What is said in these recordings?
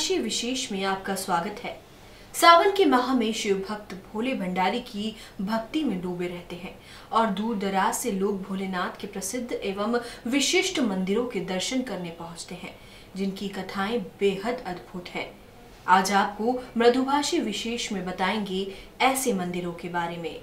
मृदुभाषी विशेष में आपका स्वागत है। सावन के माह में शिव भक्त भोले भंडारी की भक्ति में डूबे रहते हैं और दूर दराज से लोग भोलेनाथ के प्रसिद्ध एवं विशिष्ट मंदिरों के दर्शन करने पहुँचते हैं, जिनकी कथाएँ बेहद अद्भुत हैं। आज आपको मृदुभाषी विशेष में बताएँगे ऐसे मंदिरों के बारे में।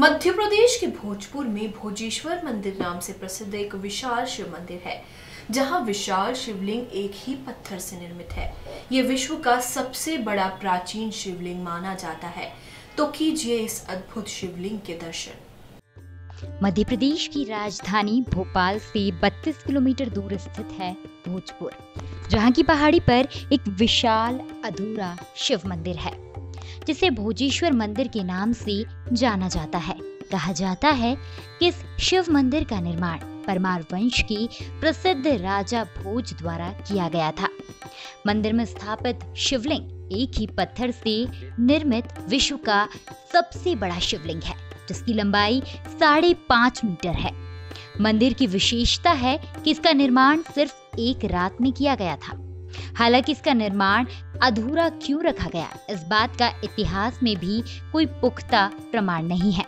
मध्य प्रदेश के भोजपुर में भोजेश्वर मंदिर नाम से प्रसिद्ध एक विशाल शिव मंदिर है, जहाँ विशाल शिवलिंग एक ही पत्थर से निर्मित है। ये विश्व का सबसे बड़ा प्राचीन शिवलिंग माना जाता है। तो कीजिए इस अद्भुत शिवलिंग के दर्शन। मध्य प्रदेश की राजधानी भोपाल से 32 किलोमीटर दूर स्थित है भोजपुर, जहाँ की पहाड़ी पर एक विशाल अधूरा शिव मंदिर है। जिसे भोजेश्वर मंदिर के नाम से जाना जाता है। कहा जाता है कि इस शिव मंदिर का निर्माण परमार वंश की प्रसिद्ध राजा भोज द्वारा किया गया था। मंदिर में स्थापित शिवलिंग एक ही पत्थर से निर्मित विश्व का सबसे बड़ा शिवलिंग है, जिसकी लंबाई साढ़े पाँच मीटर है। मंदिर की विशेषता है कि इसका निर्माण सिर्फ़ एक रात में किया गया था। हालाँकि इसका निर्माण अधूरा क्यों रखा गया? इस बात का इतिहास में भी कोई पुख्ता प्रमाण नहीं है।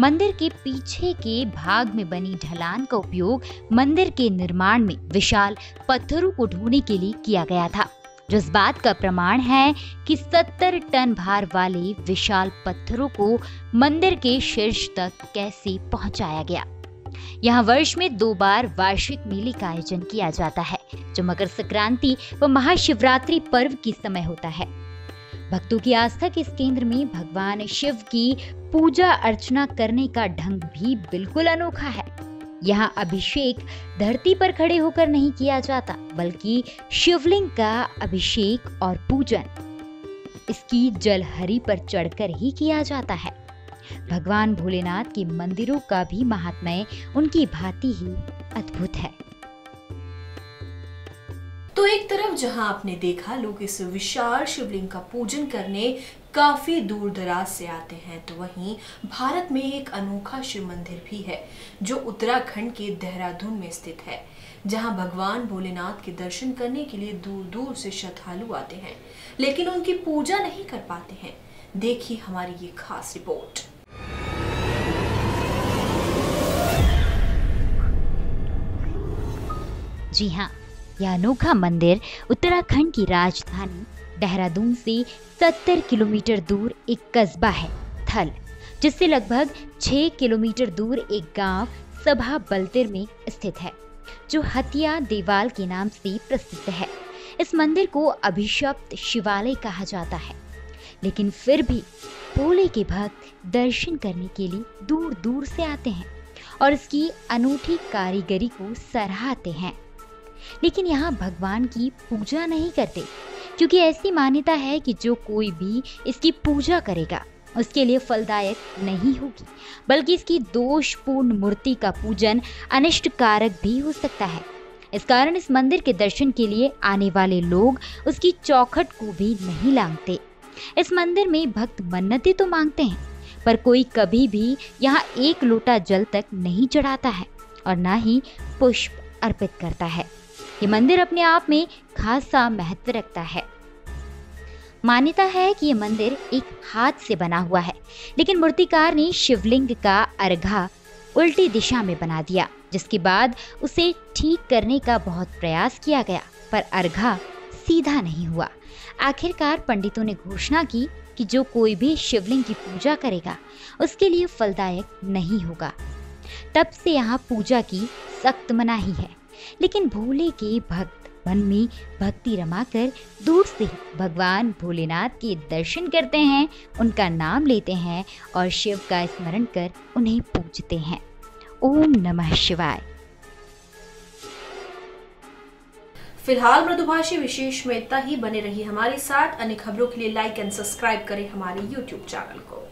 मंदिर के पीछे के भाग में बनी ढलान का उपयोग मंदिर के निर्माण में विशाल पत्थरों को ढोने के लिए किया गया था, जो इस बात का प्रमाण है कि 70 टन भार वाले विशाल पत्थरों को मंदिर के शीर्ष तक कैसे पहुँचाया गया। यहाँ वर्ष में दो बार वार्षिक मेले का आयोजन किया जाता है। जो मकर संक्रांति व महाशिवरात्रि पर्व के समय होता है। भक्तों की आस्था के इस केंद्र में भगवान शिव की पूजा अर्चना करने का ढंग भी बिल्कुल अनोखा है। यहाँ अभिषेक धरती पर खड़े होकर नहीं किया जाता, बल्कि शिवलिंग का अभिषेक और पूजन इसकी जलहरी पर चढ़कर ही किया जाता है। भगवान भोलेनाथ के मंदिरों का भी महात्म्य, उनकी भांति ही अद्भुत है। तो एक तरफ़ जहाँ आपने देखा, लोग इस विशाल शिवलिंग का पूजन करने काफ़ी दूर दराज से आते हैं तो वहीं भारत में एक अनोखा शिव मंदिर भी है, जो उत्तराखंड के देहरादून में स्थित है, जहाँ भगवान भोलेनाथ के दर्शन करने के लिए दूर दूर से श्रद्धालु आते हैं, लेकिन उनकी पूजा नहीं कर पाते हैं। देखिए हमारी ये खास रिपोर्ट। जी हाँ यह अनोखा मंदिर उत्तराखंड की राजधानी देहरादून से 70 किलोमीटर दूर एक कस्बा है, थल, जिससे लगभग 6 किलोमीटर दूर एक गाँव सभा बलतिर में स्थित है, जो हतिया देवाल के नाम से प्रसिद्ध है। इस मंदिर को अभिशप्त शिवालय कहा जाता है, लेकिन फिर भी पोले के भक्त दर्शन करने के लिए दूर दूर से आते हैं और इसकी अनूठी कारीगरी को सराहते हैं। लेकिन यहाँ भगवान की पूजा नहीं करते, क्योंकि ऐसी मान्यता है कि जो कोई भी इसकी पूजा करेगा, उसके लिए फलदायक नहीं होगी, बल्कि इसकी दोषपूर्ण मूर्ति का पूजन अनिष्ट कारक भी हो सकता है। इस कारण इस मंदिर के दर्शन के लिए आने वाले लोग उसकी चौखट को भी नहीं लांगते। इस मंदिर में भक्त मन्नतें तो मांगते हैं, पर कोई कभी भी यहाँ एक लोटा जल तक नहीं चढ़ाता है और ना ही पुष्प अर्पित करता है। ये मंदिर अपने आप में खासा महत्व रखता है। मान्यता है कि ये मंदिर एक हाथ से बना हुआ है, लेकिन मूर्तिकार ने शिवलिंग का अर्घा उल्टी दिशा में बना दिया, जिसके बाद उसे ठीक करने का बहुत प्रयास किया गया, पर अर्घा सीधा नहीं हुआ। आखिरकार पंडितों ने घोषणा की कि जो कोई भी शिवलिंग की पूजा करेगा, उसके लिए फलदायक नहीं होगा। तब से यहाँ पूजा की सख्त मनाही है। लेकिन भोले के भक्त मन में भक्ति रमाकर दूर से भगवान भोलेनाथ के दर्शन करते हैं, उनका नाम लेते हैं और शिव का स्मरण कर उन्हें पूजते हैं। ओम नमः शिवाय। फ़िलहाल मृदुभाषी विशेष में इतना ही। बने रही हमारे साथ। अन्य खबरों के लिए लाइक एंड सब्सक्राइब करें हमारे यूट्यूब चैनल को।